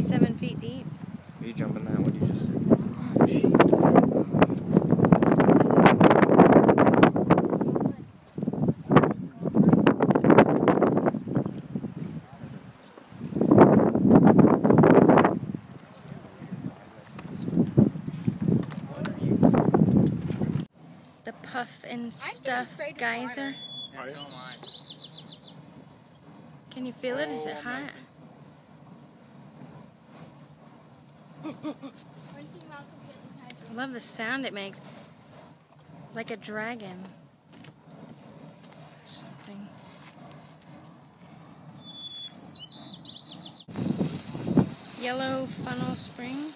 27 feet deep. Are you jumping that? What you just The puff and stuff geyser. Can you feel it? Is it hot? I love the sound it makes. Like a dragon. Something. Yellow funnel spring.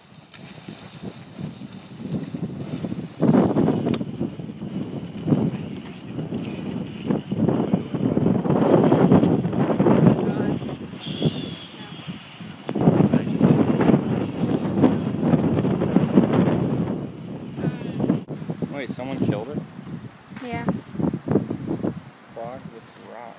Wait, someone killed it? Yeah. Clogged with rock.